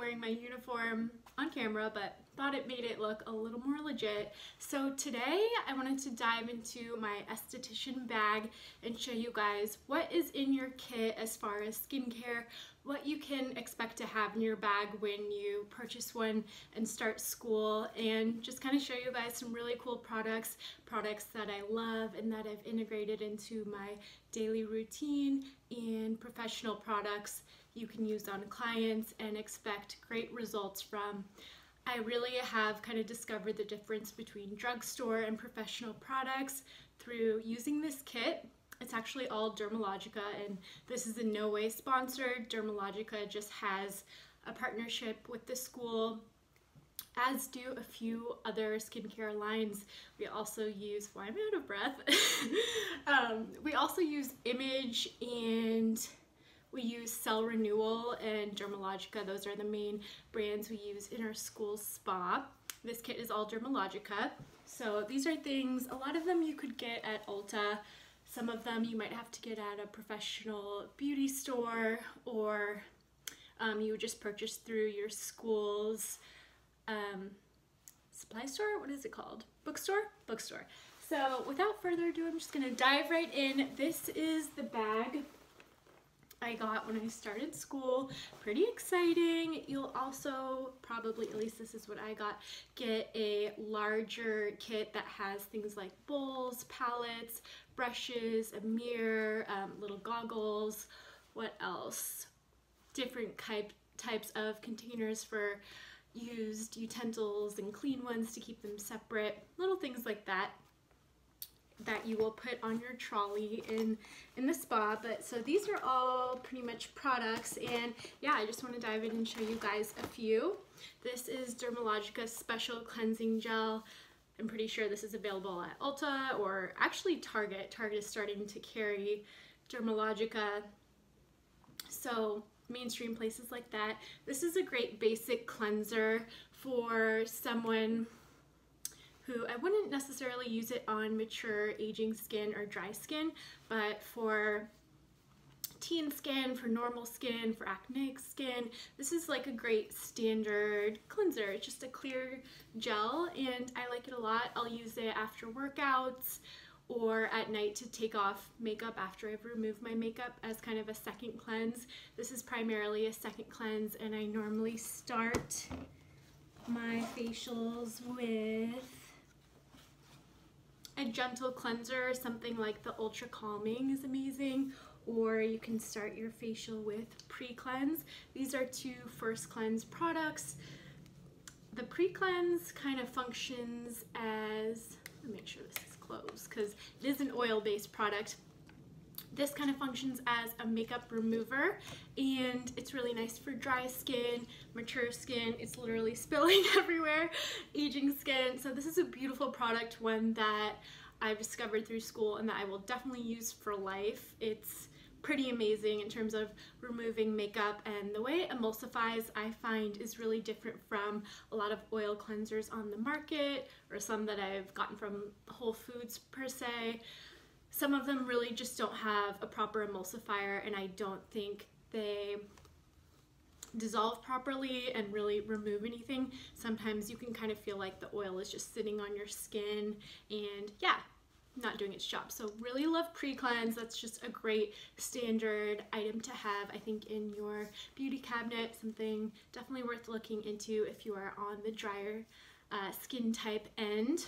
wearing my uniform on camera, but thought it made it look a little more legit. So today I wanted to dive into my esthetician bag and show you guys what is in your kit as far as skincare, what you can expect to have in your bag when you purchase one and start school, and just kind of show you guys some really cool products, products that I love and that I've integrated into my daily routine and professional products you can use on clients and expect great results from. I really have kind of discovered the difference between drugstore and professional products through using this kit. It's actually all Dermalogica and this is in no way sponsored. Dermalogica just has a partnership with the school as do a few other skincare lines. We also use, why am I out of breath? um, we also use Image and we use Cell Renewal and Dermalogica. Those are the main brands we use in our school spa. This kit is all Dermalogica. So these are things, a lot of them you could get at Ulta. Some of them you might have to get at a professional beauty store or um, you would just purchase through your school's um, supply store. What is it called? Bookstore? Bookstore. So without further ado, I'm just gonna dive right in. This is the bag I got when I started school. Pretty exciting. You'll also probably, at least this is what I got, get a larger kit that has things like bowls, palettes, brushes, a mirror, um, little goggles, what else? Different type, types of containers for used utensils and clean ones to keep them separate, little things like that that you will put on your trolley in in the spa but so these are all pretty much products and yeah I just want to dive in and show you guys a few. This is Dermalogica special cleansing gel. I'm pretty sure this is available at Ulta or actually Target. Target is starting to carry Dermalogica. So mainstream places like that. This is a great basic cleanser for someone who I wouldn't necessarily use it on mature aging skin or dry skin, but for teen skin, for normal skin, for acneic skin. This is like a great standard cleanser. It's just a clear gel and I like it a lot. I'll use it after workouts or at night to take off makeup after I've removed my makeup as kind of a second cleanse. This is primarily a second cleanse and I normally start my facials with a gentle cleanser, something like the Ultra Calming is amazing, or you can start your facial with Pre-Cleanse. These are two First Cleanse products. The Pre-Cleanse kind of functions as, let me make sure this is closed because it is an oil-based product. This kind of functions as a makeup remover and it's really nice for dry skin, mature skin. It's literally spilling everywhere, aging skin. So this is a beautiful product, one that I've discovered through school and that I will definitely use for life. It's pretty amazing in terms of removing makeup and the way it emulsifies I find is really different from a lot of oil cleansers on the market or some that I've gotten from Whole Foods per se. Some of them really just don't have a proper emulsifier and I don't think they dissolve properly and really remove anything. Sometimes you can kind of feel like the oil is just sitting on your skin and yeah, not doing its job. So really love pre-cleanse. That's just a great standard item to have, I think, in your beauty cabinet. Something definitely worth looking into if you are on the drier uh, skin type end.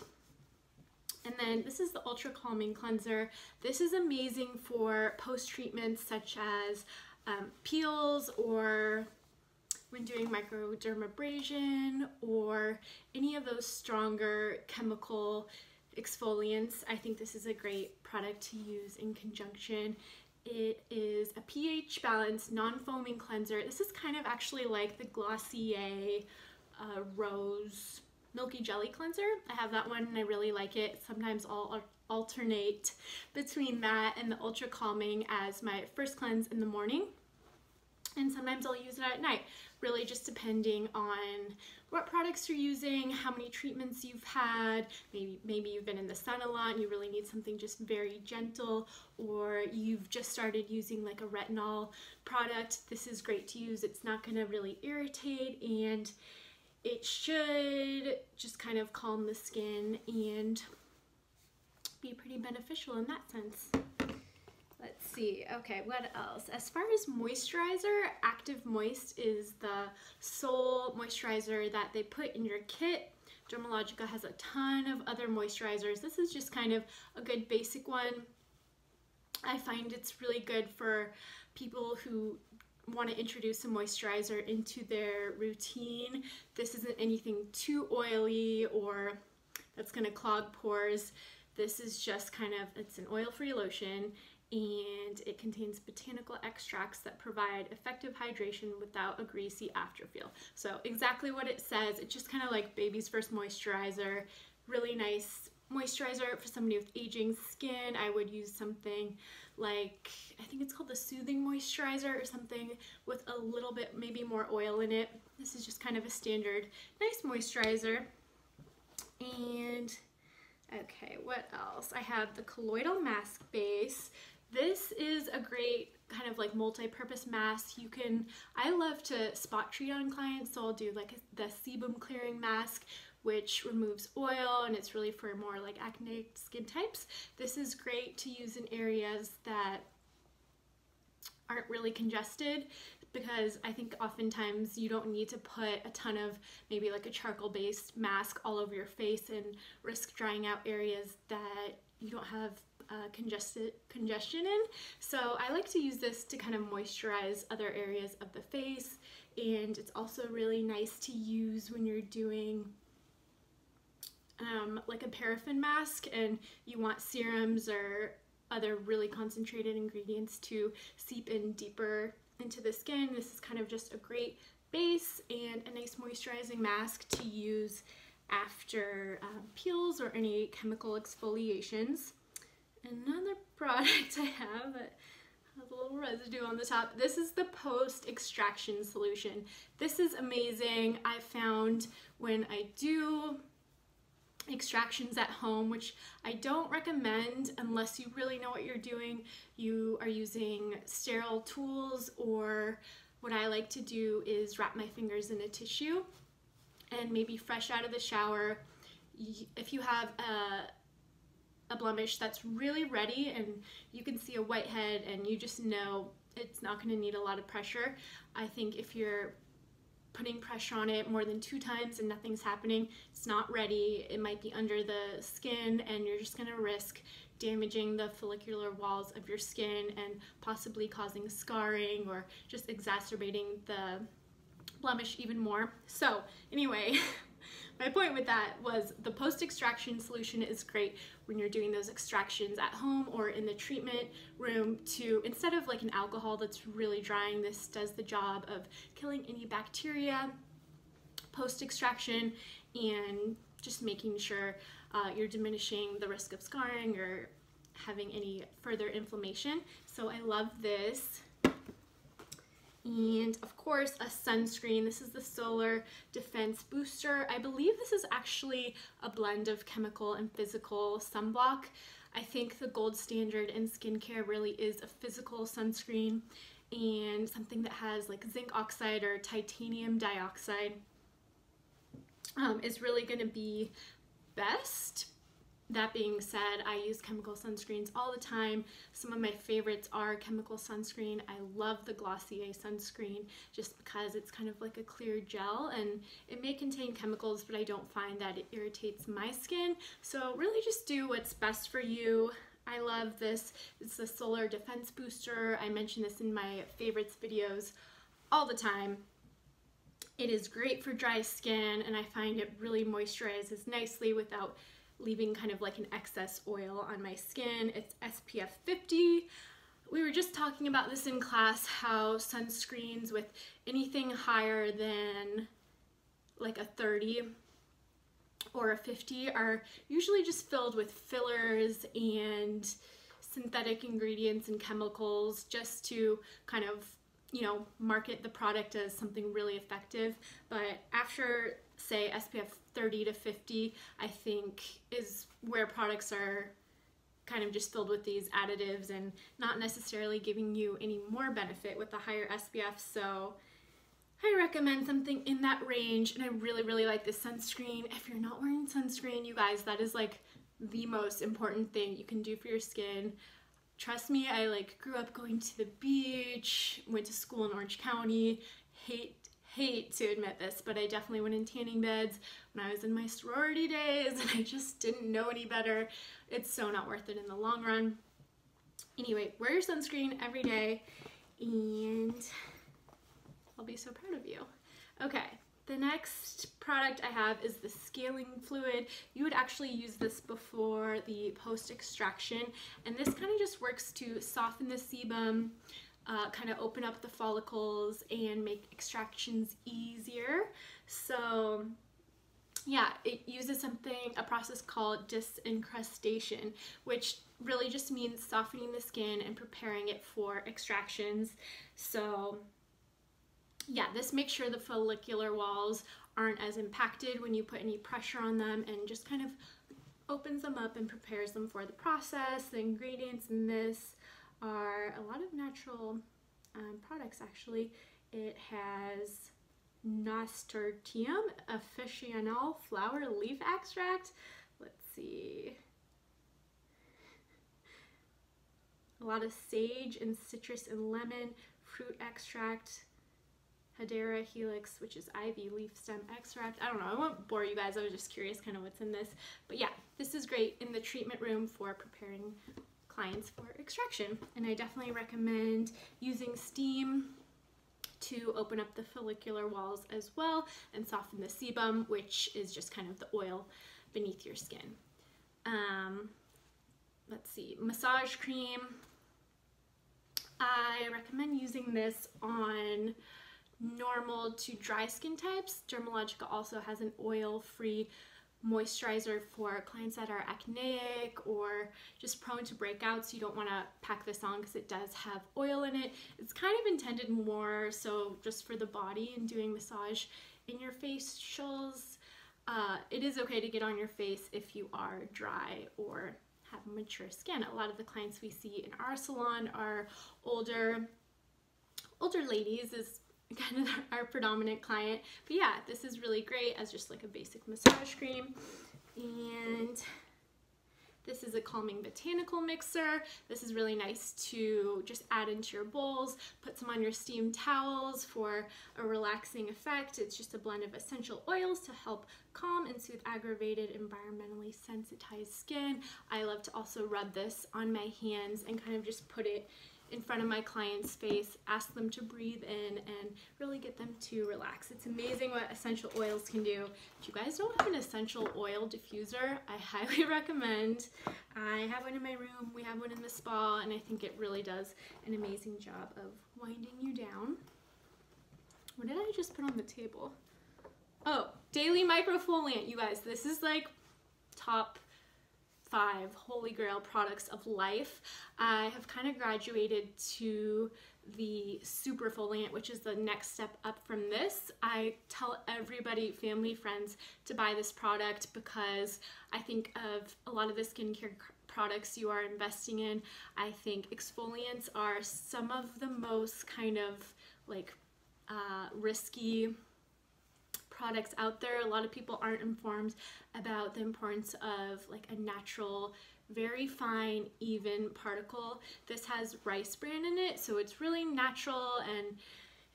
And then this is the Ultra Calming Cleanser. This is amazing for post-treatments such as um, peels or when doing microdermabrasion or any of those stronger chemical exfoliants. I think this is a great product to use in conjunction. It is a pH balanced non-foaming cleanser. This is kind of actually like the Glossier uh, Rose Milky Jelly Cleanser. I have that one and I really like it. Sometimes I'll alternate between that and the Ultra Calming as my first cleanse in the morning. And sometimes I'll use it at night, really just depending on what products you're using, how many treatments you've had, maybe maybe you've been in the sun a lot and you really need something just very gentle or you've just started using like a retinol product. This is great to use. It's not going to really irritate and it should just kind of calm the skin and be pretty beneficial in that sense. Let's see, okay, what else? As far as moisturizer, Active Moist is the sole moisturizer that they put in your kit. Dermalogica has a ton of other moisturizers. This is just kind of a good basic one. I find it's really good for people who want to introduce a moisturizer into their routine. This isn't anything too oily or that's going to clog pores. This is just kind of, it's an oil-free lotion and it contains botanical extracts that provide effective hydration without a greasy afterfeel. So exactly what it says, it's just kind of like baby's first moisturizer, really nice moisturizer for somebody with aging skin. I would use something like, I think it's called the Soothing Moisturizer or something with a little bit maybe more oil in it. This is just kind of a standard nice moisturizer. And okay, what else? I have the Colloidal Mask Base. This is a great kind of like multi-purpose mask. You can, I love to spot treat on clients, so I'll do like the sebum clearing mask, which removes oil and it's really for more like acne skin types. This is great to use in areas that aren't really congested because I think oftentimes you don't need to put a ton of maybe like a charcoal based mask all over your face and risk drying out areas that you don't have uh, congested congestion in. So I like to use this to kind of moisturize other areas of the face and it's also really nice to use when you're doing um, like a paraffin mask and you want serums or other really concentrated ingredients to seep in deeper into the skin. This is kind of just a great base and a nice moisturizing mask to use after um, peels or any chemical exfoliations. Another product I have that has a little residue on the top. This is the post extraction solution. This is amazing. I found when I do extractions at home, which I don't recommend unless you really know what you're doing. You are using sterile tools or what I like to do is wrap my fingers in a tissue and maybe fresh out of the shower. If you have a, a blemish that's really ready and you can see a whitehead and you just know it's not going to need a lot of pressure, I think if you're putting pressure on it more than two times and nothing's happening, it's not ready, it might be under the skin and you're just gonna risk damaging the follicular walls of your skin and possibly causing scarring or just exacerbating the blemish even more. So anyway, My point with that was the post-extraction solution is great when you're doing those extractions at home or in the treatment room to, instead of like an alcohol that's really drying, this does the job of killing any bacteria post-extraction and just making sure uh, you're diminishing the risk of scarring or having any further inflammation. So I love this and of course a sunscreen. This is the Solar Defense Booster. I believe this is actually a blend of chemical and physical sunblock. I think the gold standard in skincare really is a physical sunscreen and something that has like zinc oxide or titanium dioxide um, is really going to be best that being said, I use chemical sunscreens all the time. Some of my favorites are chemical sunscreen. I love the Glossier sunscreen just because it's kind of like a clear gel and it may contain chemicals, but I don't find that it irritates my skin. So really just do what's best for you. I love this. It's the Solar Defense Booster. I mention this in my favorites videos all the time. It is great for dry skin and I find it really moisturizes nicely without leaving kind of like an excess oil on my skin. It's SPF 50. We were just talking about this in class, how sunscreens with anything higher than like a 30 or a 50 are usually just filled with fillers and synthetic ingredients and chemicals just to kind of you know market the product as something really effective but after say SPF 30 to 50, I think is where products are kind of just filled with these additives and not necessarily giving you any more benefit with the higher SPF. So I recommend something in that range. And I really, really like this sunscreen. If you're not wearing sunscreen, you guys, that is like the most important thing you can do for your skin. Trust me, I like grew up going to the beach, went to school in Orange County, hate hate to admit this, but I definitely went in tanning beds when I was in my sorority days and I just didn't know any better. It's so not worth it in the long run. Anyway, wear your sunscreen every day and I'll be so proud of you. Okay, the next product I have is the scaling fluid. You would actually use this before the post-extraction and this kind of just works to soften the sebum, uh, kind of open up the follicles and make extractions easier. So yeah, it uses something, a process called disincrustation, which really just means softening the skin and preparing it for extractions. So yeah, this makes sure the follicular walls aren't as impacted when you put any pressure on them and just kind of opens them up and prepares them for the process. The ingredients in this are a lot of natural um, products actually. It has Nasturtium officinale flower leaf extract. Let's see. A lot of sage and citrus and lemon, fruit extract, Hedera helix, which is ivy leaf stem extract. I don't know, I won't bore you guys. I was just curious kind of what's in this. But yeah, this is great in the treatment room for preparing clients for extraction. And I definitely recommend using steam to open up the follicular walls as well and soften the sebum, which is just kind of the oil beneath your skin. Um, let's see, massage cream. I recommend using this on normal to dry skin types. Dermalogica also has an oil-free moisturizer for clients that are acneic or just prone to breakouts. You don't want to pack this on because it does have oil in it. It's kind of intended more so just for the body and doing massage in your facials. Uh, it is okay to get on your face if you are dry or have mature skin. A lot of the clients we see in our salon are older older ladies is kind of our predominant client. But yeah, this is really great as just like a basic massage cream. And this is a calming botanical mixer. This is really nice to just add into your bowls, put some on your steam towels for a relaxing effect. It's just a blend of essential oils to help calm and soothe aggravated, environmentally sensitized skin. I love to also rub this on my hands and kind of just put it in front of my client's face, ask them to breathe in and really get them to relax. It's amazing what essential oils can do. If you guys don't have an essential oil diffuser, I highly recommend. I have one in my room, we have one in the spa, and I think it really does an amazing job of winding you down. What did I just put on the table? Oh, daily microfoliant, you guys. This is like top five holy grail products of life. I have kind of graduated to the super foliant, which is the next step up from this. I tell everybody, family, friends, to buy this product because I think of a lot of the skincare products you are investing in. I think exfoliants are some of the most kind of like uh, risky products out there. A lot of people aren't informed about the importance of like a natural very fine, even particle. This has rice bran in it, so it's really natural and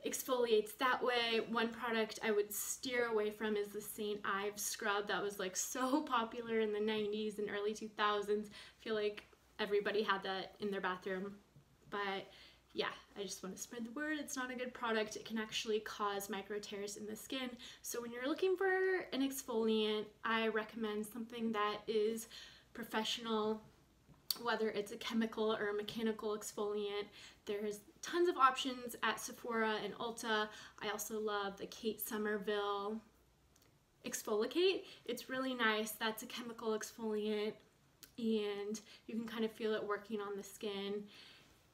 exfoliates that way. One product I would steer away from is the St. Ives scrub that was like so popular in the 90s and early 2000s. I feel like everybody had that in their bathroom, but yeah, I just want to spread the word. It's not a good product. It can actually cause micro tears in the skin. So when you're looking for an exfoliant, I recommend something that is professional, whether it's a chemical or a mechanical exfoliant. There's tons of options at Sephora and Ulta. I also love the Kate Somerville Exfoliate. It's really nice. That's a chemical exfoliant and you can kind of feel it working on the skin.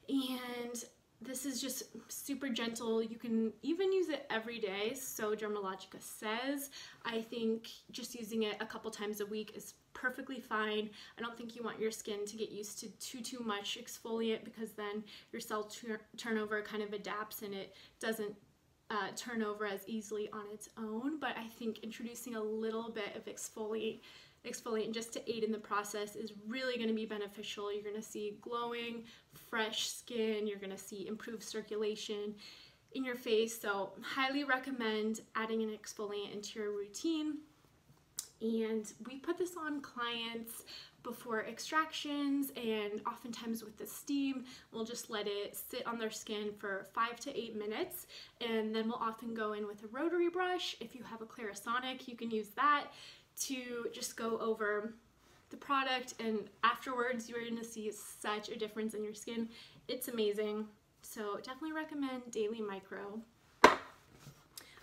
And this is just super gentle. You can even use it every day, so Dermalogica says. I think just using it a couple times a week is perfectly fine. I don't think you want your skin to get used to too, too much exfoliant because then your cell turnover kind of adapts and it doesn't uh, turn over as easily on its own. But I think introducing a little bit of exfoliate exfoliant just to aid in the process is really going to be beneficial. You're going to see glowing, fresh skin, you're going to see improved circulation in your face. So highly recommend adding an exfoliant into your routine. And we put this on clients before extractions and oftentimes with the steam we'll just let it sit on their skin for five to eight minutes and then we'll often go in with a rotary brush if you have a clarisonic you can use that to just go over the product and afterwards you're going to see such a difference in your skin. It's amazing. So definitely recommend Daily Micro.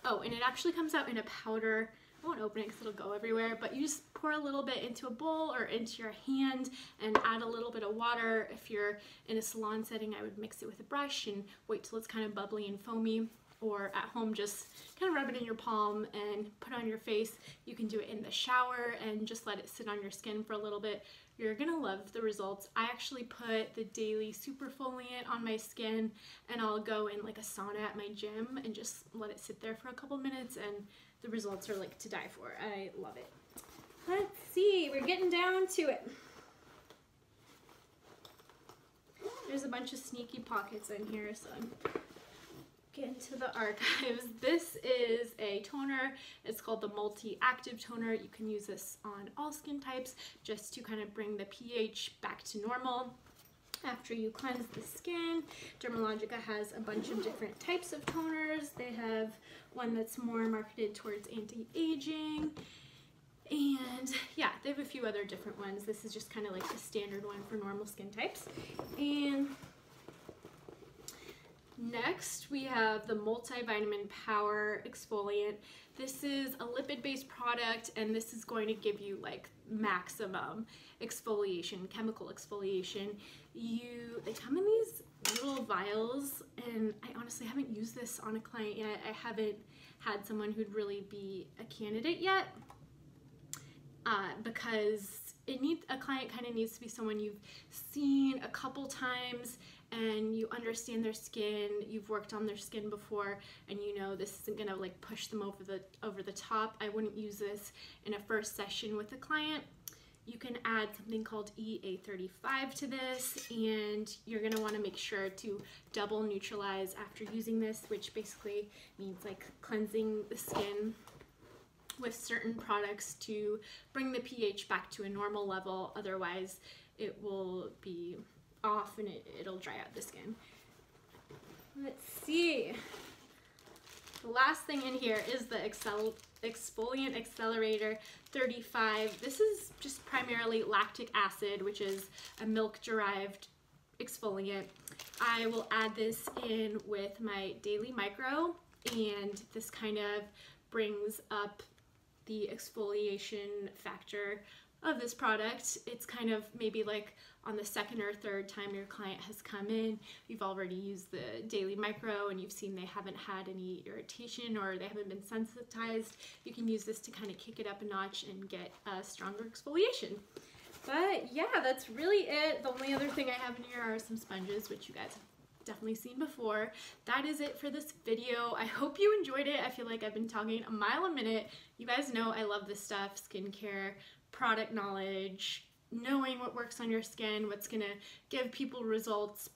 Oh, and it actually comes out in a powder. I won't open it because it'll go everywhere, but you just pour a little bit into a bowl or into your hand and add a little bit of water. If you're in a salon setting, I would mix it with a brush and wait till it's kind of bubbly and foamy or at home just kind of rub it in your palm and put on your face. You can do it in the shower and just let it sit on your skin for a little bit. You're gonna love the results. I actually put the daily superfoliant on my skin and I'll go in like a sauna at my gym and just let it sit there for a couple minutes and the results are like to die for. I love it. Let's see, we're getting down to it. There's a bunch of sneaky pockets in here, so I'm get into the archives. This is a toner. It's called the Multi-Active Toner. You can use this on all skin types just to kind of bring the pH back to normal. After you cleanse the skin, Dermalogica has a bunch of different types of toners. They have one that's more marketed towards anti-aging. And yeah, they have a few other different ones. This is just kind of like the standard one for normal skin types. And Next, we have the Multivitamin Power Exfoliant. This is a lipid-based product, and this is going to give you like maximum exfoliation, chemical exfoliation. You, they come in these little vials, and I honestly haven't used this on a client yet. I haven't had someone who'd really be a candidate yet, uh, because it needs a client kind of needs to be someone you've seen a couple times and you understand their skin, you've worked on their skin before, and you know this isn't gonna like push them over the over the top. I wouldn't use this in a first session with a client. You can add something called EA35 to this, and you're gonna wanna make sure to double neutralize after using this, which basically means like cleansing the skin with certain products to bring the pH back to a normal level. Otherwise, it will be off and it, it'll dry out the skin. Let's see. The last thing in here is the Excel Exfoliant Accelerator 35. This is just primarily lactic acid, which is a milk-derived exfoliant. I will add this in with my Daily Micro, and this kind of brings up the exfoliation factor of this product. It's kind of maybe like on the second or third time your client has come in, you've already used the daily micro and you've seen they haven't had any irritation or they haven't been sensitized, you can use this to kind of kick it up a notch and get a stronger exfoliation. But yeah, that's really it. The only other thing I have in here are some sponges, which you guys have definitely seen before. That is it for this video. I hope you enjoyed it. I feel like I've been talking a mile a minute. You guys know I love this stuff, skincare, product knowledge, knowing what works on your skin, what's gonna give people results.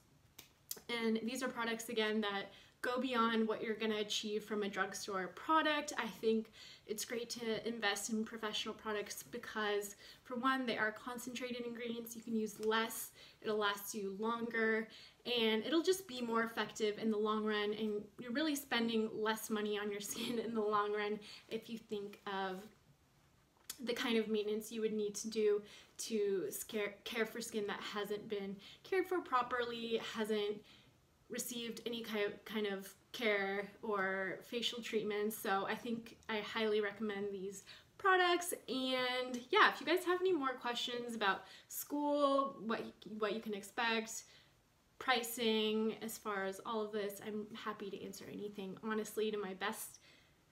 And these are products, again, that go beyond what you're gonna achieve from a drugstore product. I think it's great to invest in professional products because, for one, they are concentrated ingredients. You can use less, it'll last you longer, and it'll just be more effective in the long run. And you're really spending less money on your skin in the long run if you think of the kind of maintenance you would need to do to scare, care for skin that hasn't been cared for properly, hasn't received any kind of, care or facial treatments. So I think I highly recommend these products and yeah if you guys have any more questions about school what what you can expect pricing, as far as all of this. I'm happy to answer anything honestly to my best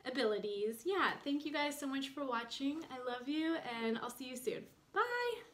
abilities. Yeah, thank you guys so much for watching. I love you and I'll see you soon. Bye!